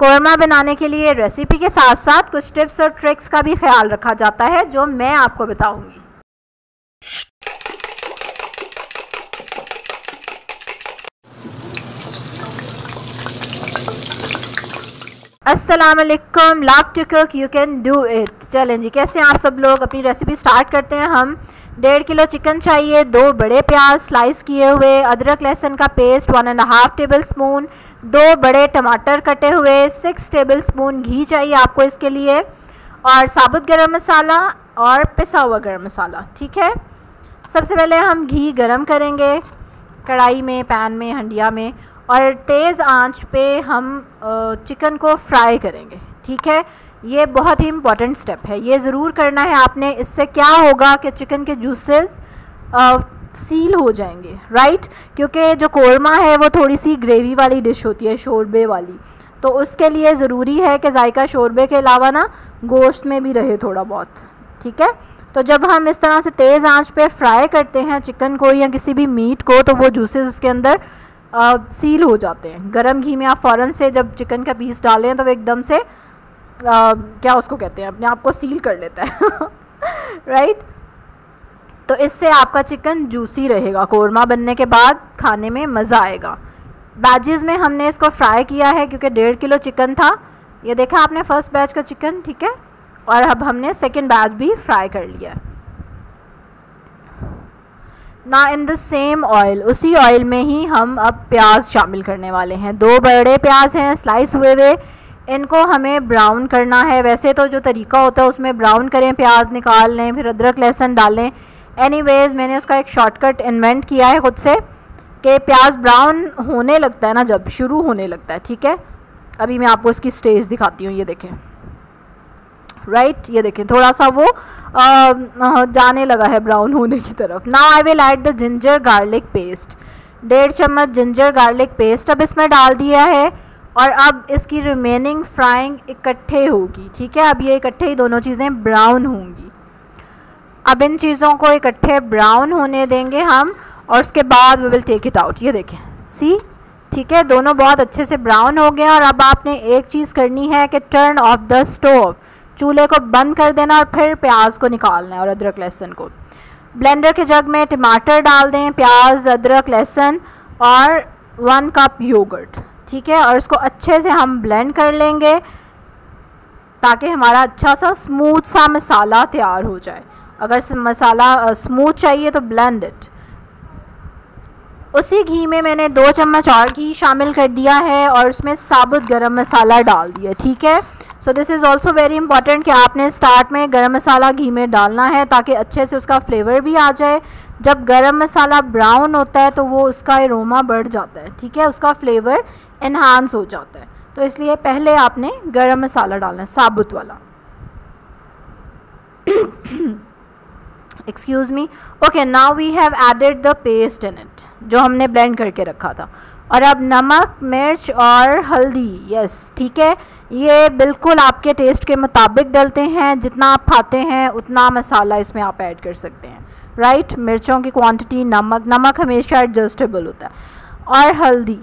कौरमा बनाने के लिए रेसिपी के साथ साथ कुछ टिप्स और ट्रिक्स का भी ख्याल रखा जाता है, जो मैं आपको बताऊँगी। वालेकुम love to cook you can do it चलें जी, कैसे आप सब लोग? अपनी रेसिपी स्टार्ट करते हैं हम। डेढ़ किलो चिकन चाहिए, दो बड़े प्याज स्लाइस किए हुए, अदरक, लहसुन का paste one and half tablespoon दो बड़े टमाटर कटे हुए सिक्स टेबल स्पून घी चाहिए आपको इसके लिए, और साबुत गरम मसाला और पिसा हुआ गरम मसाला, ठीक है? सबसे पहले हम घी गरम करेंगे, कढ़ाई में पैन में, हंडिया में, और तेज़ आँच पे हम चिकन को फ्राई करेंगे, ठीक है? ये बहुत ही इंपॉर्टेंट स्टेप है। ये ज़रूर करना है आपने। इससे क्या होगा कि चिकन के जूसेस सील हो जाएँगे राइट क्योंकि जो कौरमा है वो थोड़ी सी ग्रेवी वाली डिश होती है शोरबे वाली। तो उसके लिए ज़रूरी है कि जायका शोरबे के अलावा ना गोश्त में भी रहे थोड़ा बहुत ठीक है? तो जब हम इस तरह से तेज़ आँच पे फ्राई करते हैं चिकन को या किसी भी मीट को तो वो जूसेस उसके अंदर आ, सील हो जाते हैं। गरम घी में आप फ़ौरन से जब चिकन का पीस डालें तो वो एकदम से आ, क्या उसको कहते हैं? अपने आप को सील कर लेता है। राइट तो इससे आपका चिकन जूसी रहेगा। कौरमा बनने के बाद खाने में मज़ा आएगा। बैजेस में हमने इसको फ्राई किया है क्योंकि डेढ़ किलो चिकन था। ये देखा आपने फ़र्स्ट बैच का चिकन ठीक है? और अब हमने सेकेंड बैच भी फ्राई कर लिया ना इन द सेम ऑयल उसी ऑयल में ही हम अब प्याज शामिल करने वाले हैं। दो बड़े प्याज हैं स्लाइस हुए हुए। इनको हमें ब्राउन करना है। वैसे तो जो तरीका होता है उसमें ब्राउन करें प्याज निकाल लें फिर अदरक लहसुन डालें। एनीवेज मैंने उसका एक शॉर्टकट इन्वेंट किया है खुद से कि प्याज ब्राउन होने लगता है ना जब शुरू होने लगता है ठीक है? अभी मैं आपको इसकी स्टेज दिखाती हूँ ये देखें। Right right? ये देखें थोड़ा सा वो आ, जाने लगा है ब्राउन होने की तरफ़। Now I will add the ginger garlic paste डेढ़ चम्मच जिंजर गार्लिक पेस्ट अब इसमें डाल दिया है। और अब इसकी रिमेनिंग फ्राइंग इकट्ठे होगी, ठीक है? अब ये इकट्ठे ही दोनों चीज़ें ब्राउन होंगी। अब इन चीज़ों को इकट्ठे ब्राउन होने देंगे हम और उसके बाद we will take it out ये देखें। सी ठीक है? दोनों बहुत अच्छे से ब्राउन हो गए और अब आपने एक चीज़ करनी है कि टर्न ऑफ़ द स्टोव चूल्हे को बंद कर देना और फिर प्याज को निकालना है और अदरक लहसुन को। ब्लेंडर के जग में टमाटर डाल दें, प्याज, अदरक, लहसुन और वन कप योगर्ट ठीक है, और इसको अच्छे से हम ब्लेंड कर लेंगे ताकि हमारा अच्छा सा स्मूथ सा मसाला तैयार हो जाए। अगर मसाला स्मूथ चाहिए तो ब्लेंडेड उसी घी में मैंने दो चम्मच और घी शामिल कर दिया है और उसमें साबुत गरम मसाला डाल दिया, ठीक है? So this is also very important कि आपने स्टार्ट में गरम मसाला घी में डालना है ताकि अच्छे से उसका फ्लेवर भी आ जाए। जब गरम मसाला ब्राउन होता है तो वो उसका एरोमा बढ़ जाता है, ठीक है? उसका फ्लेवर इन्हांस हो जाता है। तो इसलिए पहले आपने गरम मसाला डालना है, साबुत वाला। Excuse me okay now we have added the paste in it जो हमने ब्लेंड करके रखा था। और अब नमक, मिर्च और हल्दी यस ठीक है? ये बिल्कुल आपके टेस्ट के मुताबिक डलते हैं, जितना आप खाते हैं, उतना मसाला इसमें आप ऐड कर सकते हैं राइट मिर्चों की क्वांटिटी नमक नमक हमेशा एडजस्टेबल होता है। और हल्दी,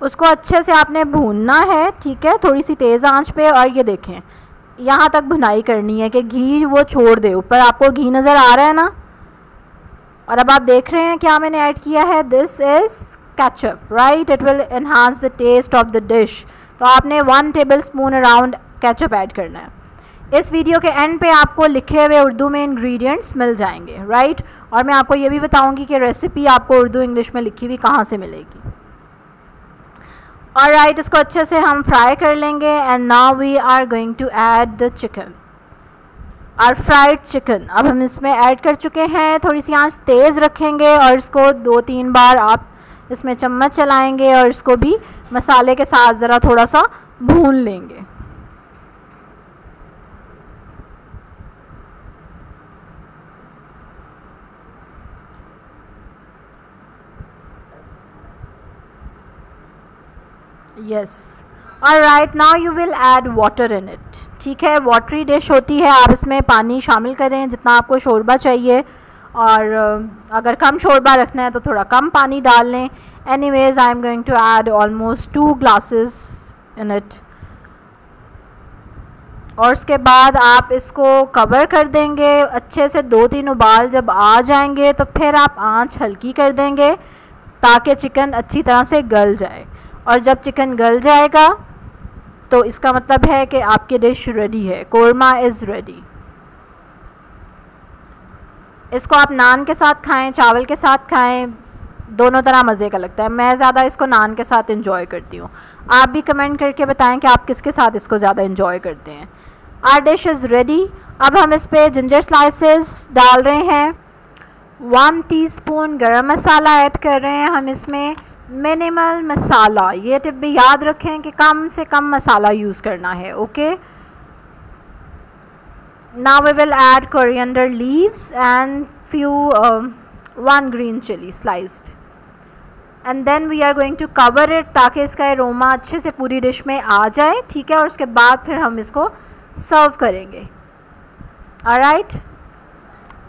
उसको अच्छे से आपने भूनना है, ठीक है? थोड़ी सी तेज़ आँच पे और ये देखें, यहाँ तक भुनाई करनी है कि घी वो छोड़ दे, ऊपर आपको घी नज़र आ रहा है ना? और अब आप देख रहे हैं क्या मैंने ऐड किया है। This is ketchup right it will enhance the taste of the dish तो आपने one tablespoon around ketchup add करना है। इस वीडियो के एंड पे आपको लिखे हुए उर्दू में इंग्रेडिएंट्स मिल जाएँगे राइट और मैं आपको ये भी बताऊँगी कि रेसिपी आपको उर्दू इंग्लिश में लिखी हुई कहाँ से मिलेगी। और राइट इसको अच्छे से हम फ्राई कर लेंगे and now we are going to add the chicken और फ्राइड चिकन अब हम इसमें ऐड कर चुके हैं। थोड़ी सी आँच तेज़ रखेंगे और इसको दो तीन बार आप इसमें चम्मच चलाएँगे और इसको भी मसाले के साथ ज़रा थोड़ा सा भून लेंगे। यस और right now you will add water in it ठीक है वाटरी डिश होती है, आप इसमें पानी शामिल करें जितना आपको शोरबा चाहिए। और अगर कम शोरबा रखना है तो थोड़ा कम पानी डाल लें। Anyways I am going to add almost two glasses in it और उसके बाद आप इसको कवर कर देंगे। अच्छे से दो तीन उबाल जब आ जाएँगे तो फिर आप आँच हल्की कर देंगे ताकि चिकन अच्छी तरह से गल जाए। और जब चिकन गल जाएगा तो इसका मतलब है कि आपकी डिश रेडी है कोरमा इज़ रेडी इसको आप नान के साथ खाएँ, चावल के साथ खाएँ, दोनों तरह मज़े का लगता है। मैं ज़्यादा इसको नान के साथ इंजॉय करती हूँ। आप भी कमेंट करके बताएँ कि आप किसके साथ इसको ज़्यादा इंजॉय करते हैं। आर डिश इज़ रेडी अब हम इस पर जिंजर स्लाइसेस डाल रहे हैं। वन टीस्पून गरम मसाला ऐड कर रहे हैं हम इसमें। मिनिमल मसाला ये टिप भी याद रखें कि कम से कम मसाला यूज़ करना है okay we will add coriander leaves and few um, one green chili sliced. And then we are going to cover it ताकि इसका एरोमा अच्छे से पूरी डिश में आ जाए ठीक है? और उसके बाद फिर हम इसको सर्व करेंगे. Right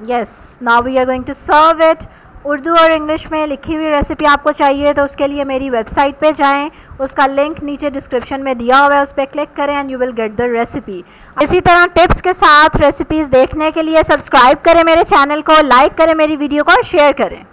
yes now we are going to serve it Urdu और इंग्लिश में लिखी हुई रेसिपी आपको चाहिए तो उसके लिए मेरी वेबसाइट पे जाएँ। उसका लिंक नीचे डिस्क्रिप्शन में दिया हुआ है, उस पर क्लिक करें and you will get the recipe इसी तरह टिप्स के साथ रेसिपीज़ देखने के लिए सब्सक्राइब करें मेरे चैनल को लाइक करें मेरी वीडियो को और शेयर करें।